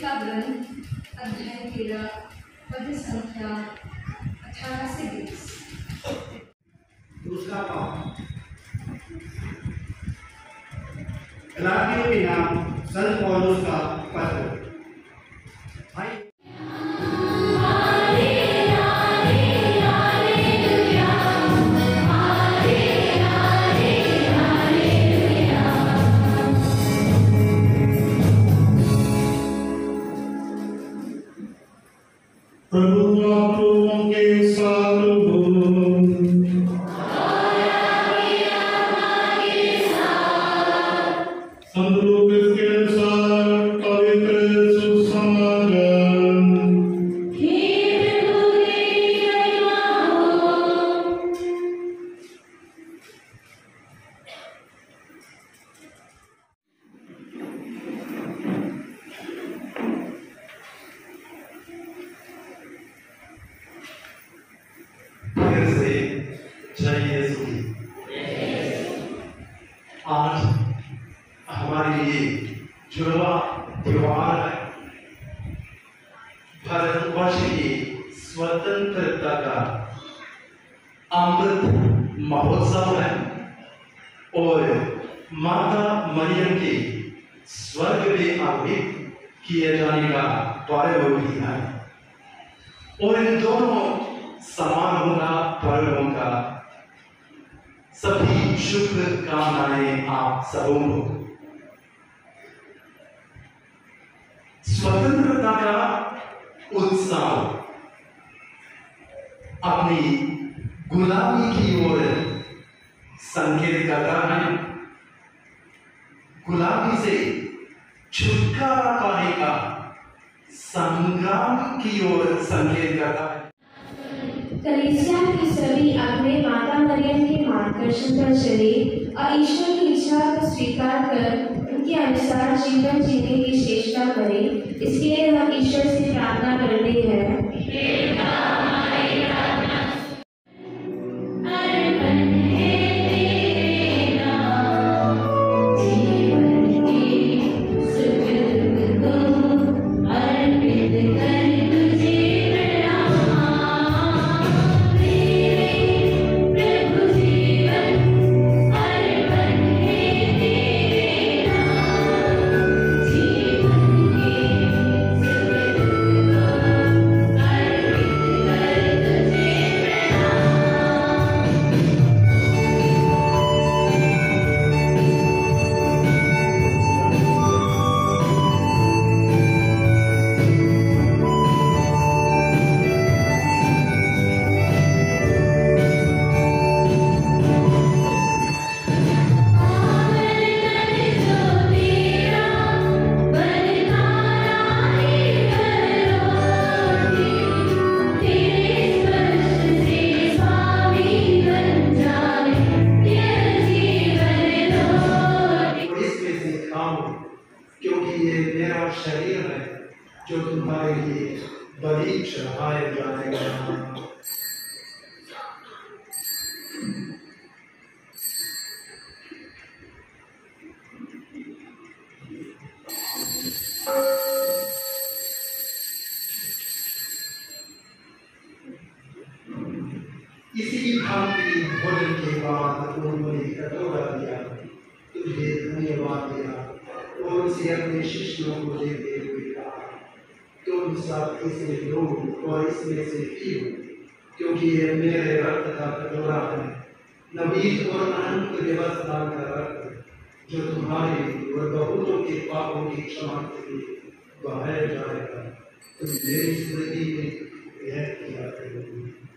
का ग्रंथ अध्याय तेरह पद संख्या अठारह से बीस। दूसरा पाठ गलातियों के नाम संत पौलुस का जुड़वा, त्योहार है। भारतवर्ष की स्वतंत्रता का अमृत महोत्सव है और माता मरियम के स्वर्ग में आरोहित किए जाने का पर्व भी है। और इन दोनों समारोह का पर्वों का सभी शुभ कामनाएँ आप सबों को स्वतंत्रता का उत्साह। अपनी गुलामी की ओर संकेत करता है। गुलामी से छुटकारा पाने का संग्राम की ओर संकेत करता है। कलीसिया की सभी अपने माता मरियम के मार्गदर्शन पर चले और ईश्वर की इच्छा को स्वीकार कर उनके अनुसार जीवन जीने की चेष्टा करें। इसके लिए हम ईश्वर से प्रार्थना करते हैं। तुम्हारे लिए बलि चढ़ाया जाएगा इसी भांति भोजन के बाद उन्होंने कटोरा दिया, तुझे धन्यवाद दिया, और उसे अपने शिष्यों को हुए कहा तुम सब इसे लो और इसमें से पियो क्योंकि ये मेरे रक्त का कटोरा है। नबीज और अनंत व्यवस्था का रक्त जो तुम्हारे और बहुतों के पापों की क्षमा के लिए बहाया जाएगा, तुम मेरी स्मृति में यह किया करोगे